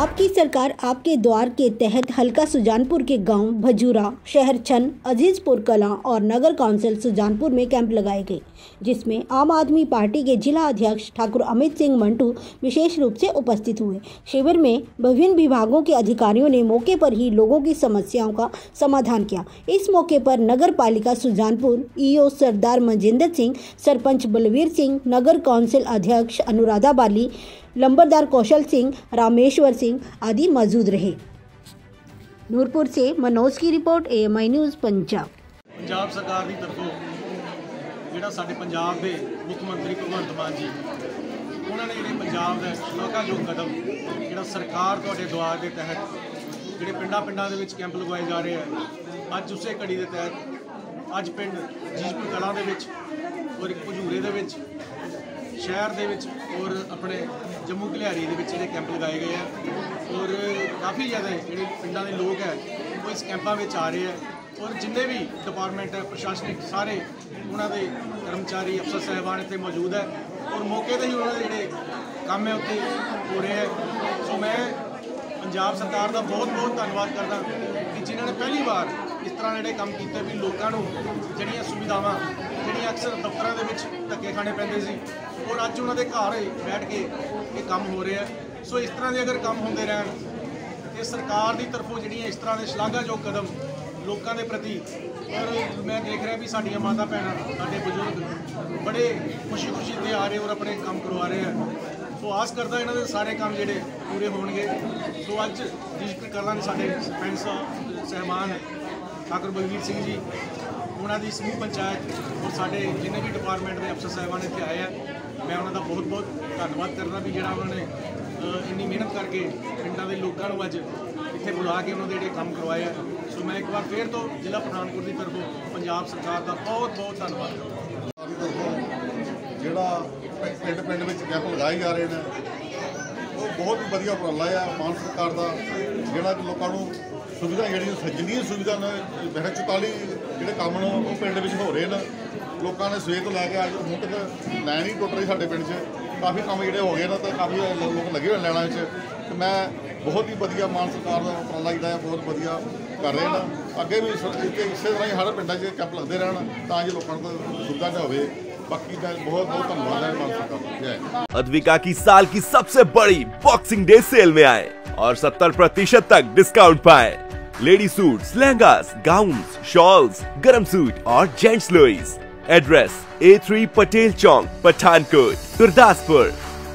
आपकी सरकार आपके द्वार के तहत हल्का सुजानपुर के गाँव भजूरा, शहर छन, अजीजपुर कलां और नगर काउंसिल सुजानपुर में कैंप लगाए गए, जिसमें आम आदमी पार्टी के जिला अध्यक्ष ठाकुर अमित सिंह मंटू विशेष रूप से उपस्थित हुए। शिविर में विभिन्न विभागों के अधिकारियों ने मौके पर ही लोगों की समस्याओं का समाधान किया। इस मौके पर नगर पालिका सुजानपुर ईओ सरदार मनजिंदर सिंह, सरपंच बलवीर सिंह, नगर काउंसिल अध्यक्ष अनुराधा बाली लंबरदार कौशल सिंह रामेश्वर सिंह आदि मौजूद रहे नूरपुर से मनोज की report AMI news Punjab Punjab ਸਰਕਾਰ ਦੀ ਤਰਫੋਂ ਜਿਹੜਾ ਸਾਡੇ ਪੰਜਾਬ ਦੇ ਮੁੱਖ ਮੰਤਰੀ ਭਗਵੰਤ ਮਾਨ ਜੀ ਉਹਨਾਂ ਨੇ ਜਿਹੜੇ ਪੰਜਾਬ ਦਾ ਸ਼ਲਾਘਾਯੋਗ ਕਦਮ ਜਿਹੜਾ ਸਰਕਾਰ ਤੁਹਾਡੇ ਦੁਆਰ ਦੇ ਤਹਿਤ ਜਿਹੜੇ ਪਿੰਡਾਂ ਪਿੰਡਾਂ ਦੇ ਵਿੱਚ ਕੈਂਪ ਲਗਵਾਏ ਜਾ ਰਹੇ ਆ ਅੱਜ ਉਸੇ ਕੜੀ ਦੇ ਤਹਿਤ ਅੱਜ ਪਿੰਡ ਜੀਜਪੁਰ ਕਲਾਂ ਦੇ ਵਿੱਚ ਔਰ ਇੱਕ ਭਜੂਰੇ ਦੇ ਵਿੱਚ ਸ਼ਹਿਰ ਦੇ ਵਿੱਚ ਔਰ ਆਪਣੇ ਜੰਮੂ ਕਲਿਆਰੀ ਦੇ ਵਿੱਚ ਜਿਹੜੇ ਕੈਂਪ ਲਗਾਏ ਗਏ ਆ ਔਰ ਕਾਫੀ ਜ਼ਿਆਦਾ ਜਿਹੜੇ ਪਿੰਡਾਂ ਦੇ ਲੋਕ ਹੈ ਉਹ ਇਸ ਕੈਂਪਾਂ ਵਿੱਚ ਆ ਰਹੇ ਆ ਔਰ ਜਿੰਨੇ ਵੀ ਡਿਪਾਰਟਮੈਂਟ ਹੈ ਪ੍ਰਸ਼ਾਸਨਿਕ ਸਾਰੇ ਉਹਨਾਂ ਦੇ ਕਰਮਚਾਰੀ, ਅਫਸਰ ਸਾਹਿਬਾਨ ਇੱਥੇ ਮੌਜੂਦ ਹੈ ਔਰ ਮੌਕੇ ਤੇ ਹੀ ਉਹਨਾਂ ਦੇ ਜਿਹੜੇ ਕੰਮ ਹੈ ਉੱਥੇ ਹੋ ਰਹੇ ਹੈ ਸੋ ਮੈਂ ਪੰਜਾਬ ਸਰਕਾਰ ਦਾ ਬਹੁਤ ਬਹੁਤ ਧੰਨਵਾਦ ਕਰਦਾ ਕਿ ਜਿਨ੍ਹਾਂ ਨੇ ਪਹਿਲੀ ਵਾਰ ਇਸ ਤਰ੍ਹਾਂ ਜਿਹੜੇ ਕੰਮ ਕੀਤੇ ਵੀ ਲੋਕਾਂ ਨੂੰ ਜਿਹੜੀਆਂ ਸੁਵਿਧਾਵਾਂ ਜਿਹੜੀਆਂ ਅਕਸਰ ਦਫ਼ਤਰਾਂ ਦੇ ਵਿੱਚ ਧੱਕੇ ਖਾਣੇ ਪੈਂਦੇ ਸੀ ਔਰ ਅੱਜ ਉਹਨਾਂ ਦੇ ਘਰ ਬੈਠ ਕੇ ਇਹ ਕੰਮ ਹੋ ਰਿਹਾ। ਸੋ ਇਸ ਤਰ੍ਹਾਂ ਦੇ ਅਗਰ ਕੰਮ ਹੁੰਦੇ ਰਹਿਣ, ਤੇ ਸਰਕਾਰ ਦੀ ਤਰਫੋਂ ਜਿਹੜੀਆਂ ਇਸ ਤਰ੍ਹਾਂ ਦੇ ਸ਼ਲਾਘਾਯੋਗ ਕਦਮ ਲੋਕਾਂ ਦੇ ਪ੍ਰਤੀ ਔਰ ਮੈਂ ਦੇਖ ਰਿਹਾ ਵੀ ਸਾਡੀਆਂ ਮਾਤਾ ਭੈਣਾਂ, ਸਾਡੇ ਬਜ਼ੁਰਗ ਬੜੇ ਖੁਸ਼ੀ-ਖੁਸ਼ੀ ਤੇ ਆ ਰਹੇ ਔਰ ਆਪਣੇ ਕੰਮ ਕਰਵਾ ਰਹੇ ਆ। ਸੋ ਆਸ ਕਰਦਾ ਇਹਨਾਂ ਦੇ ਸਾਰੇ ਕੰਮ ਜਿਹੜੇ ਪੂਰੇ ਹੋਣਗੇ। ਸੋ ਅੱਜ ਜ਼ਿਕਰ ਕਲਾਂ ਸਾਡੇ ਸਰਪੰਚ ਸਾਹਿਬਾਨ ਸਹਿਮਾਨ ਠਾਕੁਰ ਬਲਵੀਰ ਸਿੰਘ ਜੀ। ਉਹਨਾਂ ਦੀ ਸਮੂਹ ਪੰਚਾਇਤ ਔਰ ਸਾਡੇ ਜਿੰਨੇ ਵੀ ਡਿਪਾਰਟਮੈਂਟ ਦੇ ਅਫਸਰ ਸਾਹਿਬਾਨ ਇੱਥੇ ਆਏ ਆ, ਮੈਂ ਉਹਨਾਂ ਦਾ ਬਹੁਤ ਬਹੁਤ ਧੰਨਵਾਦ ਕਰਦਾ ਵੀ ਜਿਹੜਾ ਉਹਨਾਂ ਨੇ ਇੰਨੀ ਮਿਹਨਤ ਕਰਕੇ ਪਿੰਡਾਂ ਦੇ ਲੋਕਾਂ ਨੂੰ ਅੱਜ ਇੱਥੇ ਬੁਲਾ ਕੇ ਉਹਨਾਂ ਦੇ ਜਿਹੜੇ ਕੰਮ ਕਰਵਾਏ ਆ। ਸੋ ਮੈਂ ਇੱਕ ਵਾਰ ਫੇਰ ਤੋਂ ਜ਼ਿਲ੍ਹਾ ਪਠਾਨਕੋਟ ਦੀ ਤਰਫੋਂ ਪੰਜਾਬ ਸਰਕਾਰ ਦਾ ਬਹੁਤ ਬਹੁਤ ਧੰਨਵਾਦ ਕਰਦਾ। ਜਿਹੜਾ ਪਿੰਡ ਪਿੰਡ ਵਿੱਚ ਕੈਂਪ ਲਗਾਏ ਜਾ ਰਹੇ ਨੇ ਬਹੁਤ ਹੀ ਵਧੀਆ ਉਪਰਾਲਾ ਆ, ਮਾਨ ਸਰਕਾਰ ਦਾ, ਜਿਹੜਾ ਕਿ ਲੋਕਾਂ ਨੂੰ ਸੁਵਿਧਾ ਜਿਹੜੀਆਂ ਸੱਜਣੀ ਸੁਵਿਧਾ ਨੇ, ਬਹਿ 44 ਜਿਹੜੇ ਕੰਮ ਨੇ, ਉਹ ਪਿੰਡ ਵਿੱਚ ਹੋ ਰਹੇ ਨੇ। ਲੋਕਾਂ ਨੇ ਸਵੇਰ ਤੋਂ ਲੈ ਕੇ ਅੱਜ ਹੁਣ ਤੱਕ ਲਾਈਨ ਹੀ ਟੁੱਟ ਰਹੀ ਸਾਡੇ ਪਿੰਡ 'ਚ। ਕਾਫੀ ਕੰਮ ਜਿਹੜੇ ਹੋ ਗਏ ਨੇ ਤੇ ਕਾਫੀ ਲੋਕ ਲੱਗੇ ਹੋਏ ਨੇ ਲੈਣਾ ਵਿੱਚ। ਤੇ ਮੈਂ ਬਹੁਤ ਹੀ ਵਧੀਆ ਮਾਨ ਸਰਕਾਰ ਦਾ ਉਪਰਾਲਾ ਜਿਹੜਾ ਹੈ ਬਹੁਤ ਵਧੀਆ ਕਰ ਰਹੇ ਨੇ। ਅੱਗੇ ਵੀ ਇਸੇ ਤਰ੍ਹਾਂ ਹੀ ਹਰ ਪਿੰਡਾਂ 'ਚ ਕੈਂਪ ਲੱਗਦੇ ਰਹਿਣ ਤਾਂ ਜੋ ਲੋਕਾਂ ਨੂੰ ਕੋਈ ਸੁਵਿਧਾ ਹੋਵੇ। अद्विका की साल की सबसे बड़ी बॉक्सिंग डे सेल में आए और 70 प्रतिशत तक डिस्काउंट पाए। Lady suit lehenga gown shawls गर्म सूट और gents लोईस address A three Patel chowk Pathankot Gurdaspur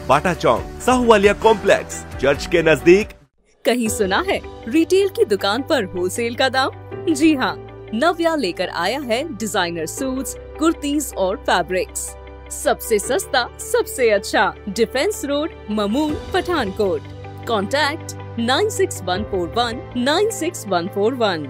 Bata chowk Sahuwalia complex church के नज़दीक। कहीं सुना है रिटेल की दुकान पर होलसेल का दाम? जी हाँ नव्या लेकर आया है डिज़ाइनर सूट्स कुर्तीज और फैब्रिक्स। सबसे सस्ता, सबसे अच्छा defence road Mamun Pathankot. Contact nine six one four one, nine six one four one.